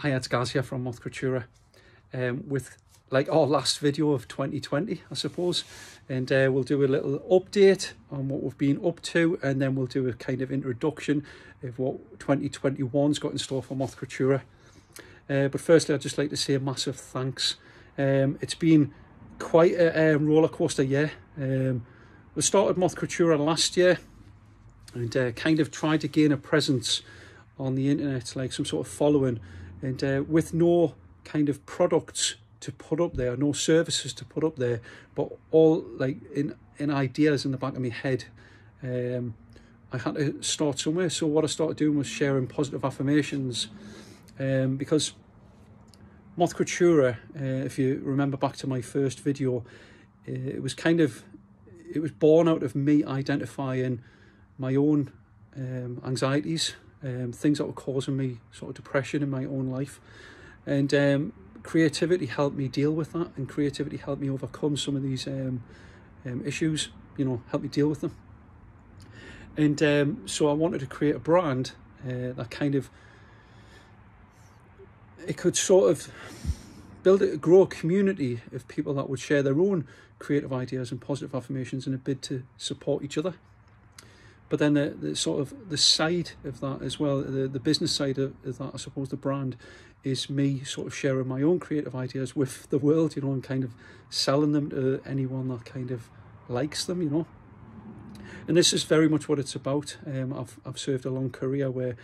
Hi, it's Gaz here from Moth Creaturae um, with like our last video of 2020, I suppose. And uh, we'll do a little update on what we've been up to and then we'll do a kind of introduction of what 2021's got in store for Moth Creaturae. Uh, but firstly, I'd just like to say a massive thanks. Um, it's been quite a, a roller coaster year. Um, we started Moth Creaturae last year and uh, kind of tried to gain a presence on the internet, like some sort of following and uh, with no kind of products to put up there, no services to put up there, but all like in in ideas in the back of my head. Um, I had to start somewhere. So what I started doing was sharing positive affirmations, um, because Moth Creaturae, uh, if you remember back to my first video, uh, it was kind of, it was born out of me identifying my own um, anxieties um, things that were causing me sort of depression in my own life. And um, creativity helped me deal with that, and creativity helped me overcome some of these um, um, issues, you know, help me deal with them. And um, so I wanted to create a brand uh, that kind of, it could sort of build a grow a community of people that would share their own creative ideas and positive affirmations in a bid to support each other but then the, the sort of the side of that as well the, the business side of, of that i suppose the brand is me sort of sharing my own creative ideas with the world you know and kind of selling them to anyone that kind of likes them you know. And this is very much what it's about. Um, I've, I've served a long career where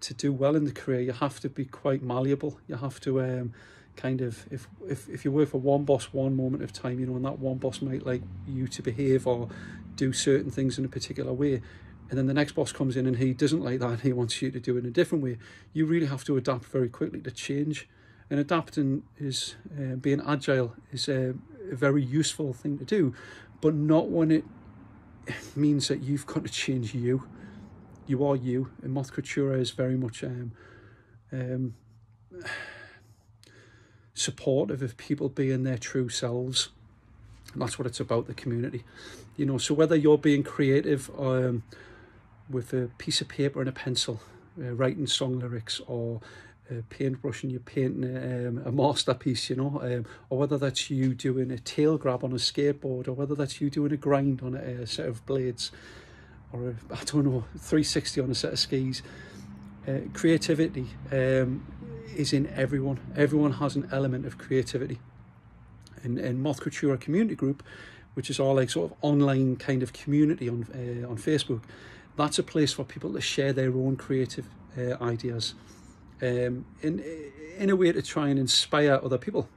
to do well in the career you have to be quite malleable. You have to um, kind of if, if if you work for one boss one moment of time you know and that one boss might like you to behave or do certain things in a particular way and then the next boss comes in and he doesn't like that and he wants you to do it in a different way. You really have to adapt very quickly to change. And adapting is uh, being agile is a, a, very useful thing to do but not when it means that you've got to change you. You are you. And moth creaturae is very much um, um, supportive of people being their true selves. And that's what it's about the community. You know so whether you're being creative um, with a piece of paper and a pencil, uh, writing song lyrics or uh, paintbrush and you're painting um, a masterpiece, you know, um, or whether that's you doing a tail grab on a skateboard, or whether that's you doing a grind on a, a set of blades, or I don't know, 360 on a set of skis. Uh, creativity um, is in everyone. Everyone has an element of creativity. And, and Moth Creaturae Community Group, which is our like sort of online kind of community on uh, on Facebook, that's a place for people to share their own creative uh, ideas. Um, in, in a way to try and inspire other people.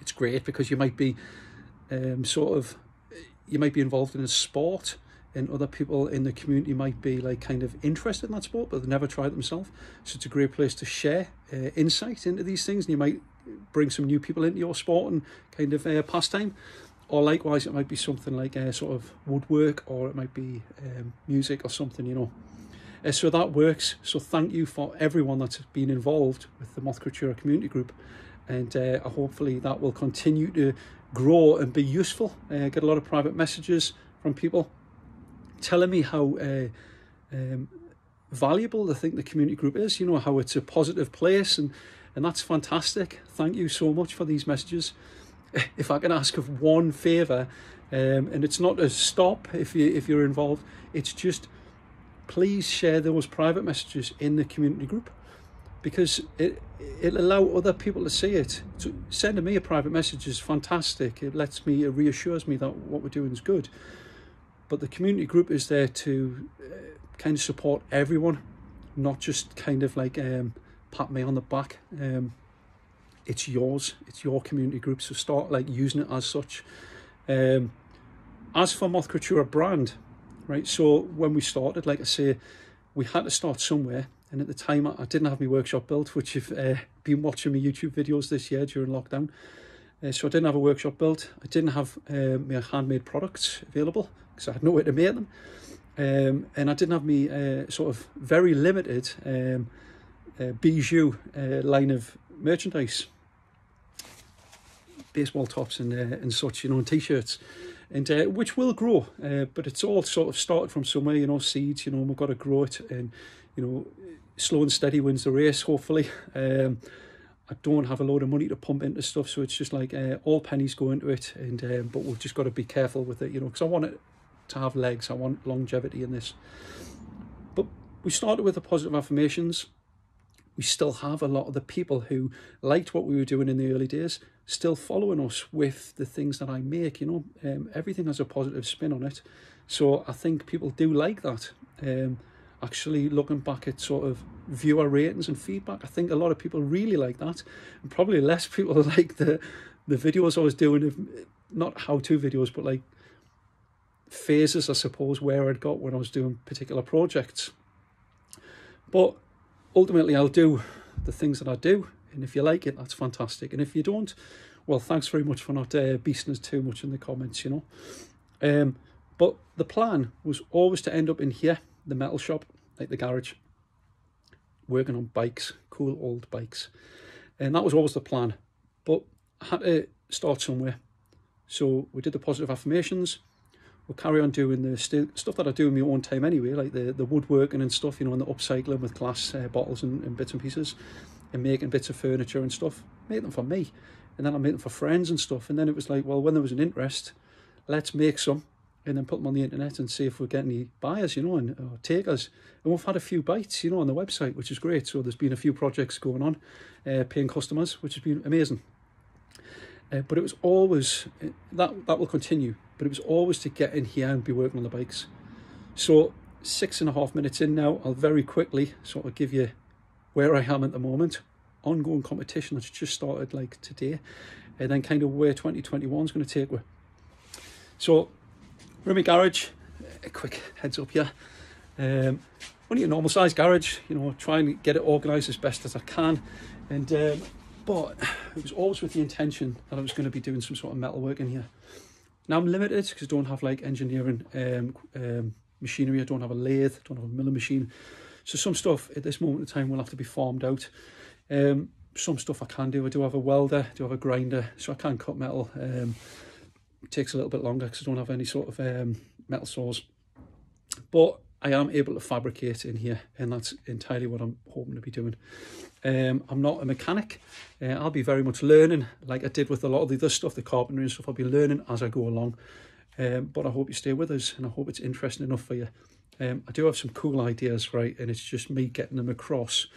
It's great because you might be um, sort of, you might be involved in a sport and other people in the community might be like kind of interested in that sport but they've never tried themselves. So it's a great place to share uh, insight into these things and you might bring some new people into your sport and kind of uh, pastime or likewise it might be something like a uh, sort of woodwork or it might be um, music or something you know. Uh, so that works. So thank you for everyone that's been involved with the Moth Creaturae community group. And uh, hopefully that will continue to grow and be useful. Uh, get a lot of private messages from people telling me how uh, um, valuable they think the community group is you know how it's a positive place and and that's fantastic. Thank you so much for these messages if I can ask of one favour, um, and it's not a stop if you if you're involved, it's just please share those private messages in the community group because it it'll allow other people to see it. So sending me a private message is fantastic. It lets me it reassures me that what we're doing is good. But the community group is there to uh, kind of support everyone, not just kind of like um, pat me on the back. Um, it's yours it's your community group so start like using it as such. Um, as for moth creaturae brand right so when we started like i say we had to start somewhere and at the time i, didn't have my workshop built which you've uh, been watching my youtube videos this year during lockdown uh, so i didn't have a workshop built. I didn't have uh, my handmade products available because i had nowhere to make them. Um, and i didn't have me uh, sort of very limited um, uh, bijou uh, line of merchandise, baseball tops and uh, and such, you know, and t-shirts, and uh, which will grow. Uh, but it's all sort of started from somewhere, you know, seeds. You know, we've got to grow it, and you know, slow and steady wins the race, hopefully. Um, I don't have a load of money to pump into stuff, so it's just like uh, all pennies go into it. And um, but we've just got to be careful with it, you know, because I want it to have legs. I want longevity in this. But we started with the positive affirmations. We still have a lot of the people who liked what we were doing in the early days still following us with the things that I make. You know, um, everything has a positive spin on it. So I think people do like that. Um, actually looking back at sort of viewer ratings and feedback, I think a lot of people really like that, and probably less people like the the videos I was doing of not how to videos, but like phases, I suppose, where I'd got when I was doing particular projects. But ultimately, I'll do the things that I do, and if you like it, that's fantastic. And if you don't, well, thanks very much for not uh, beasting us too much in the comments, you know. Um, but the plan was always to end up in here, the metal shop, like the garage, working on bikes, cool old bikes. And that was always the plan. But I had to start somewhere. So we did the positive affirmations. We'll carry on doing the st stuff that I do in my own time anyway, like the, the woodworking and stuff, you know, and the upcycling with glass uh, bottles and, and bits and pieces and making bits of furniture and stuff. Make them for me. And then I made them for friends and stuff. And then it was like, well, when there was an interest, let's make some and then put them on the internet and see if we get any buyers, you know, and or takers. And we've had a few bites, you know, on the website, which is great. So there's been a few projects going on, uh, paying customers, which has been amazing. Uh, but it was always uh, that that will continue. But it was always to get in here and be working on the bikes. So six and a half minutes in now, I'll very quickly sort of give you where I am at the moment. Ongoing competition that's just started like today, and then kind of where 2021 is going to take me. So we're in my garage. A quick heads up here. Um, only a normal size garage, you know, try and get it organised as best as I can. And um, but it was always with the intention that I was going to be doing some sort of metal work in here. Now I'm limited because I don't have like engineering um, um, machinery. I don't have a lathe, I don't have a milling machine. So some stuff at this moment in time will have to be farmed out. Um, some stuff I can do. I do have a welder, I do have a grinder, so I can cut metal. Um, it takes a little bit longer because I don't have any sort of um, metal saws. But I am able to fabricate in here and that's entirely what I'm hoping to be doing. Um, I'm not a mechanic. Uh, I'll be very much learning like I did with a lot of the other stuff, the carpentry and stuff. I'll be learning as I go along. Um, but I hope you stay with us and I hope it's interesting enough for you. Um, I do have some cool ideas, right? And it's just me getting them across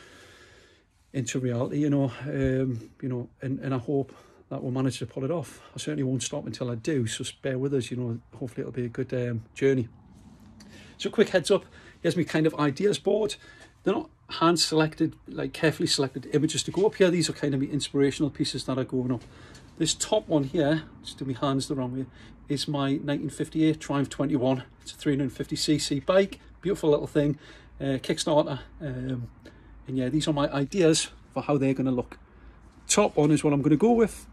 into reality, you know, um, you know, and, and I hope that we'll manage to pull it off. I certainly won't stop until I do, so bear with us, you know, hopefully it'll be a good um, journey. So quick heads up, here's my kind of ideas board. They're not hand selected, like carefully selected images to go up here. These are kind of inspirational pieces that are going up. This top one here, just do my hands the wrong way, is my 1958 Triumph 21. It's a 350cc bike, beautiful little thing, uh, Kickstarter. Um, and yeah, these are my ideas for how they're going to look. Top one is what I'm going to go with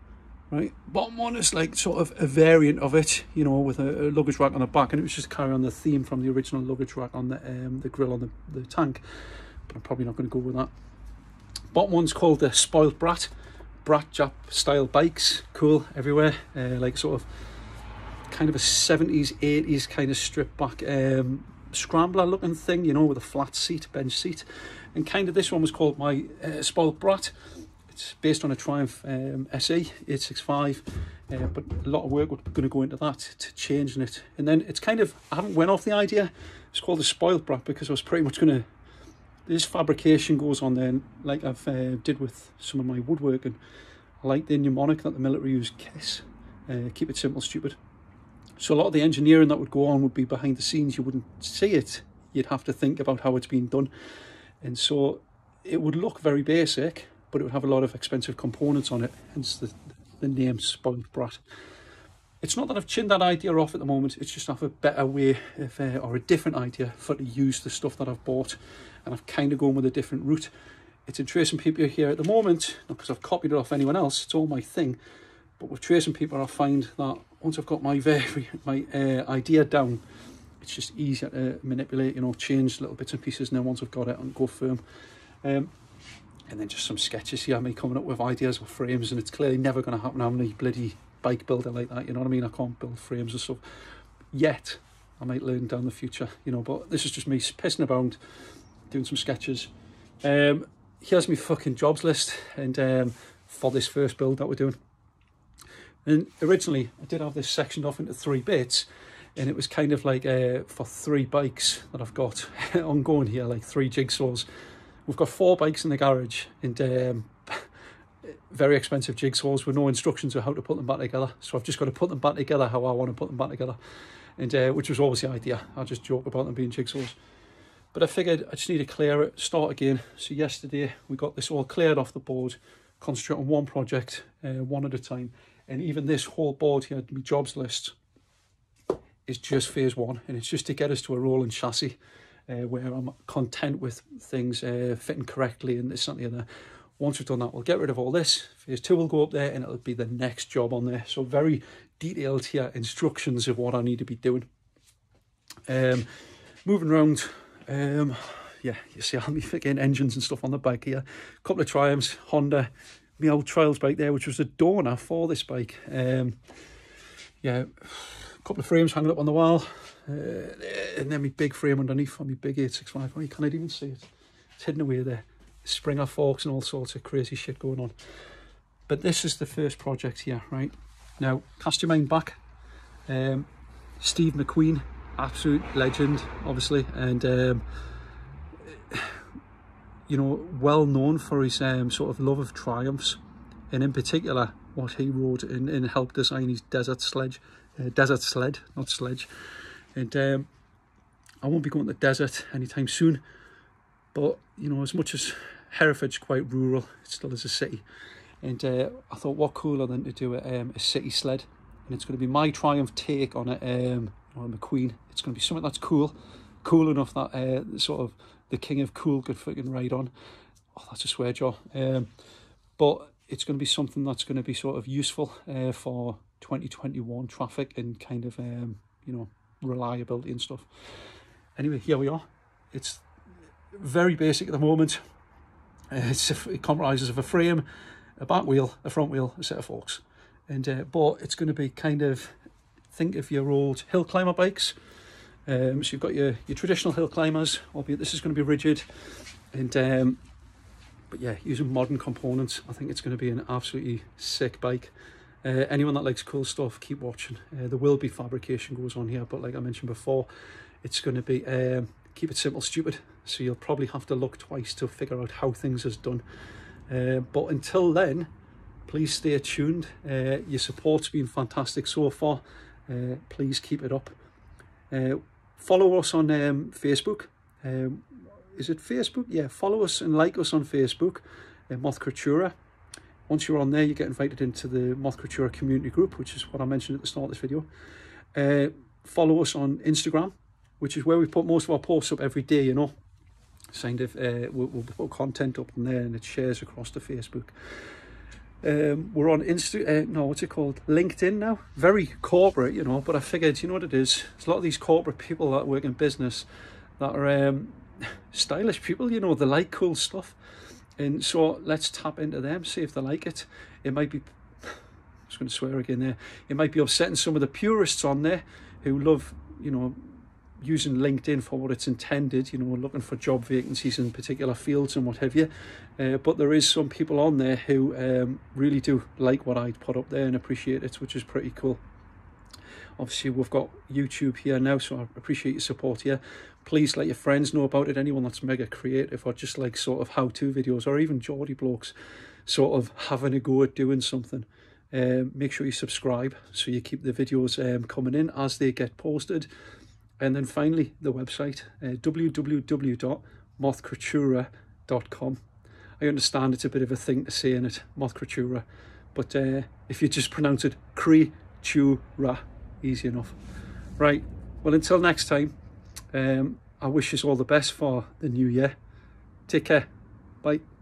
right? Bottom one is like sort of a variant of it, you know, with a, a, luggage rack on the back, and it was just carry on the theme from the original luggage rack on the um, the grill on the, the tank. I'm probably not going to go with that. Bottom one's called the Spoiled Brat, Brat Jap style bikes, cool everywhere, uh, like sort of kind of a 70s, 80s kind of stripped back um, scrambler looking thing, you know, with a flat seat, bench seat. And kind of this one was called my uh, Spoilt Brat it's based on a Triumph um, SE 865, uh, but a lot of work was going to go into that to changing it. And then it's kind of, I haven't went off the idea. It's called the Spoiled Brat because I was pretty much going to, this fabrication goes on then, like I've uh, did with some of my woodworking. I like the mnemonic that the military use, KISS, uh, keep it simple, stupid. So a lot of the engineering that would go on would be behind the scenes. You wouldn't see it. You'd have to think about how it's being done. And so it would look very basic, but it would have a lot of expensive components on it, hence the, the name Spoilt Brat. It's not that I've chinned that idea off at the moment, it's just I have a better way uh, or a different idea for to use the stuff that I've bought and I've kind of gone with a different route. It's in Tracing People here at the moment, not because I've copied it off anyone else, it's all my thing, but with Tracing People I find that once I've got my very, my uh, idea down, it's just easier to manipulate, you know, change little bits and pieces and then once I've got it and go firm. Um, and then just some sketches here, me coming up with ideas or frames, and it's clearly never going to happen. I'm a bloody bike builder like that, you know what I mean? I can't build frames and stuff yet. I might learn down the future, you know, but this is just me pissing about, doing some sketches, Um, here's my fucking jobs list and um, for this first build that we're doing. And originally I did have this sectioned off into three bits and it was kind of like uh, for three bikes that I've got ongoing here, like three jigsaws. We've got four bikes in the garage and um, very expensive jigsaws with no instructions of how to put them back together. So I've just got to put them back together how I want to put them back together. And uh, which was always the idea. I just joke about them being jigsaws. But I figured I just need to clear it, start again. So yesterday we got this all cleared off the board, concentrate on one project, uh, one at a time. And even this whole board here, my jobs list, is just phase one. And it's just to get us to a rolling chassis uh, where I'm content with things uh, fitting correctly and this, something the Once we've done that, we'll get rid of all this. Phase two will go up there and it'll be the next job on there. So very detailed here instructions of what I need to be doing. Um, moving around, um, yeah, you see me again engines and stuff on the bike here. A couple of Triumphs, Honda, my old Trials bike there, which was a donor for this bike. Um, yeah, a couple of frames hanging up on the wall, uh, and then my big frame underneath on my big 865. Oh, you can't even see it. It's hidden away there. Springer forks and all sorts of crazy shit going on. But this is the first project here, right? Now, cast your mind back. Um, Steve McQueen, absolute legend, obviously, and um, you know, well known for his um, sort of love of triumphs, and in particular, what he wrote and, and helped design his desert sledge, uh, desert sled, not sledge. And um, I won't be going to the desert anytime soon, but you know, as much as Hereford's quite rural, it still is a city. And uh, I thought, what cooler than to do a, um, a city sled, and it's going to be my Triumph take on it, um, on McQueen. It's going to be something that's cool, cool enough that uh, sort of the king of cool could fucking ride on. Oh, that's a swear jaw. Um, but it's going to be something that's going to be sort of useful uh, for 2021 traffic and kind of, um, you know, reliability and stuff. Anyway, here we are. It's very basic at the moment. Uh, it comprises of a frame, a back wheel, a front wheel, a set of forks. And uh, But it's going to be kind of, think of your old hill climber bikes. Um, so you've got your, your traditional hill climbers, albeit this is going to be rigid. And um, but yeah, using modern components, I think it's going to be an absolutely sick bike. Uh, anyone that likes cool stuff, keep watching. Uh, there will be fabrication goes on here, but like I mentioned before, it's going to be um, keep it simple, stupid. So you'll probably have to look twice to figure out how things is done. Uh, but until then, please stay tuned. Uh, your support's been fantastic so far. Uh, please keep it up. Uh, follow us on um, Facebook. Um, is it Facebook? Yeah, follow us and like us on Facebook, uh, Moth Creaturae. Once you're on there, you get invited into the Moth Creaturae community group, which is what I mentioned at the start of this video. Uh, follow us on Instagram, which is where we put most of our posts up every day, you know. Uh, we'll, we'll put content up on there and it shares across the Facebook. Um, we're on Insta, uh, no, what's it called? LinkedIn now. Very corporate, you know, but I figured, you know what it is? There's a lot of these corporate people that work in business that are um, stylish people, you know, they like cool stuff. And so let's tap into them, see if they like it. It might be, I was going to swear again there, it might be upsetting some of the purists on there who love, you know, using LinkedIn for what it's intended, you know, looking for job vacancies in particular fields and what have you. Uh, but there is some people on there who um, really do like what I put up there and appreciate it, which is pretty cool. Obviously, we've got YouTube here now, so I appreciate your support here. Please let your friends know about it. Anyone that's mega creative or just like sort of how-to videos or even Geordie blokes sort of having a go at doing something. Um, make sure you subscribe so you keep the videos um, coming in as they get posted. And then finally, the website, uh. I understand it's a bit of a thing to say in it, Mothcreatura, but uh, if you just pronounce it Creatura, easy enough. Right, well, until next time, um, I wish you all the best for the new year. Take care. Bye.